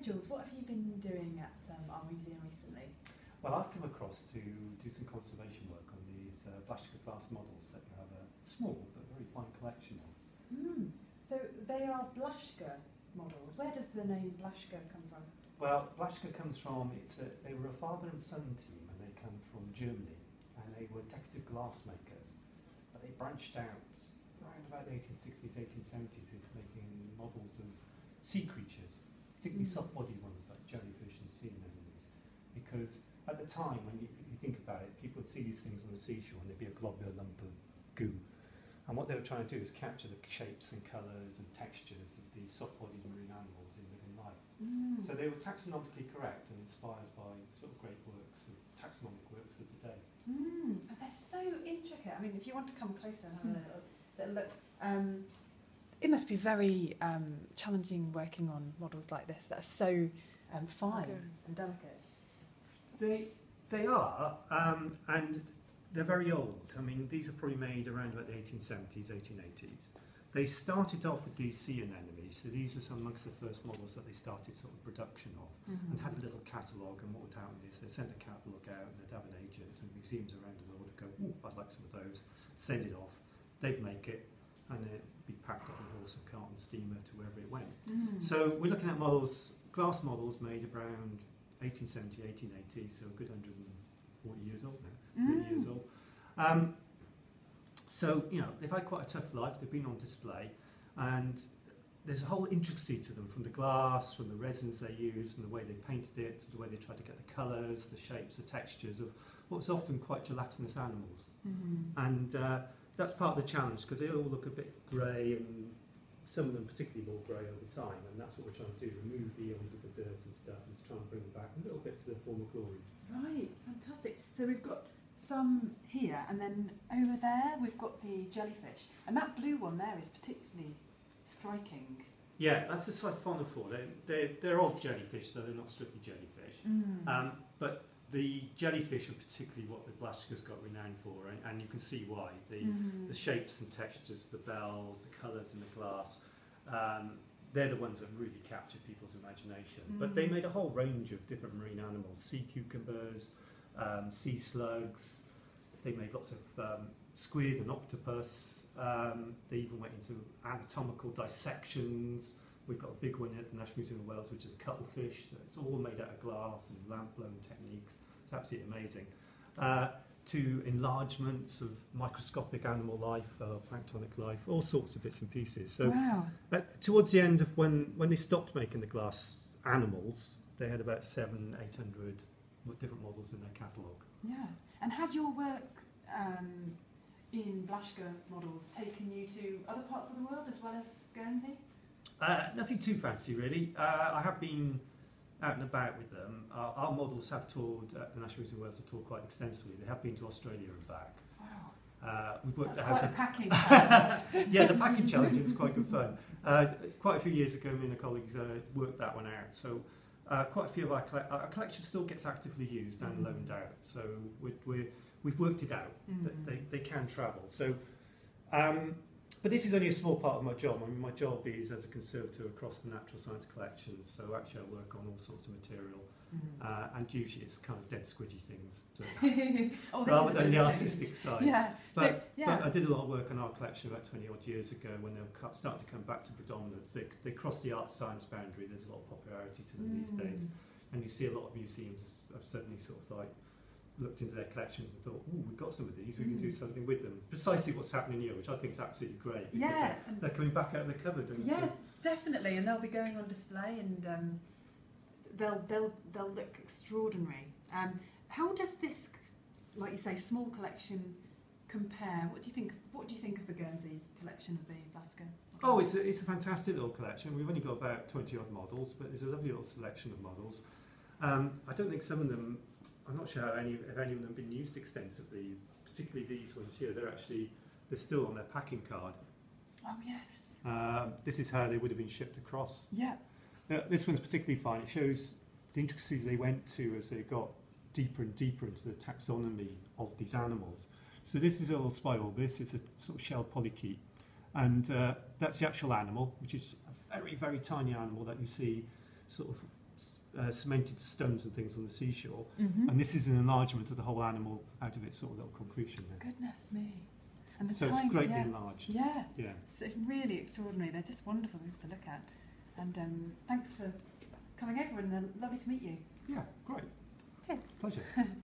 Jules, what have you been doing at um, our museum recently? Well, I've come across to do some conservation work on these uh, Blaschka glass models that you have a small but very fine collection of. Mm. So they are Blaschka models. Where does the name Blaschka come from? Well, Blaschka comes from, it's a, they were a father and son team and they come from Germany and they were decorative glass makers. But they branched out around about the 1860s, 1870s into making models of sea creatures, particularly Mm. soft-bodied ones like jellyfish and sea anemones. Because at the time, when you, you think about it, people would see these things on the seashore and there'd be a globular lump of goo. And what they were trying to do is capture the shapes and colours and textures of these soft-bodied marine animals in living life. Mm. So they were taxonomically correct and inspired by sort of great works of taxonomic works of the day. Mm. And they're so intricate. I mean, if you want to come closer and have a little, little look. Um, it must be very um, challenging working on models like this that are so um, fine Okay. and delicate. They they are, um, and they're very old. I mean, these are probably made around about the 1870s, 1880s. They started off with these sea anemones, so these were some amongst the first models that they started sort of production of, and had a little catalogue. And what would happen is they sent a catalogue out, and they'd have an agent, and museums around the world would go, "Oh, I'd like some of those." Send it off. They'd make it, and it'd be packed up on horse and cart and steamer to wherever it went. Mm. So we're looking at models, glass models made around 1870, 1880, so a good 140 years old now, 30 Mm. years old. Um, so, you know, they've had quite a tough life, they've been on display, and there's a whole intricacy to them from the glass, from the resins they used, and the way they painted it, to the way they tried to get the colours, the shapes, the textures of what's often quite gelatinous animals. Mhm. And uh, that's part of the challenge because they all look a bit grey and some of them particularly more grey over time. And that's what we're trying to do remove the eons of the dirt and stuff and to try and bring them back a little bit to their former glory. Right, fantastic. So we've got some here, and then over there we've got the jellyfish, and that blue one there is particularly striking. Yeah, that's a siphonophore. They're, they're, they're odd jellyfish, though they're not strictly jellyfish. Mm. Um, but the jellyfish are particularly what the Blaschka's got renowned for, and, and you can see why. The, Mhm. the shapes and textures, the bells, the colours in the glass, um, they're the ones that really capture people's imagination. But they Mm. made a whole range of different marine animals, sea cucumbers, um, sea slugs. They made lots of um, squid and octopus. Um, they even went into anatomical dissections. We've got a big one at the National Museum of Wales, which is a cuttlefish. It's all made out of glass and lamp blown techniques. It's absolutely amazing. Uh, to enlargements of microscopic animal life, uh, planktonic life, all sorts of bits and pieces. So wow. uh, towards the end of when, when they stopped making the glass animals, they had about seven, eight hundred different models in their catalogue. Yeah. And has your work um, in Blaschka models taken you to other parts of the world as well as Guernsey? Uh, nothing too fancy, really. Uh, I have been out and about with them. Our, our models have toured at the National Museum of Wales, have toured quite extensively. They have been to Australia and back. Wow. Uh, we've worked That's out quite a packing challenge. yeah, the packing challenge is quite good fun. Uh, quite a few years ago, me and a colleague uh, worked that one out. So uh, quite a few of our, our collection still gets actively used and Mm. loaned out. So we're, we're, we've worked it out Mm. that they, they can travel. So, um, but this is only a small part of my job. I mean, my job is as a conservator across the natural science collection. So actually, I work on all sorts of material, Mm. uh, and usually it's kind of dead squidgy things, so, oh, rather than the bit of a artistic change. side. Yeah. so But- yeah. But I did a lot of work on our collection about 20 odd years ago when they were starting to come back to predominance. They, they crossed the art science boundary. There's a lot of popularity to them these days. Mm. And you see a lot of museums have have certainly sort of like looked into their collections and thought, oh, we've got some of these, we can do Mm. something with them. Precisely what's happening here, which I think is absolutely great. because Yeah. They're, they're coming back out of the cupboard. And Yeah, definitely, and they'll be going on display, and um, they'll they'll they'll look extraordinary. Um, how does this, like you say, small collection compare? What do you think? What do you think of the Guernsey collection of the Blaschka? Oh, it's a, it's a fantastic little collection. We've only got about 20 odd models, but there's a lovely little selection of models. Um, I don't think some of them, I'm not sure how any, if any of them have been used extensively, particularly these ones here. They're actually, they're still on their packing card. Oh yes, Um, this is how they would have been shipped across. yeah. Uh, this one's particularly fine. It shows the intricacies they went to as they got deeper and deeper into the taxonomy of these animals. So this is a little spiral. This is a sort of shell polychaete. And uh, that's the actual animal, which is a very, very tiny animal that you see sort of uh, cemented stones and things on the seashore. Mm-hmm. And this is an enlargement of the whole animal out of its sort of little concretion there. Goodness me. And the So time, it's greatly yeah, enlarged. yeah, Yeah. it's really extraordinary. They're just wonderful things to look at. And um, thanks for coming over and uh, lovely to meet you. Yeah, great. Cheers. Pleasure.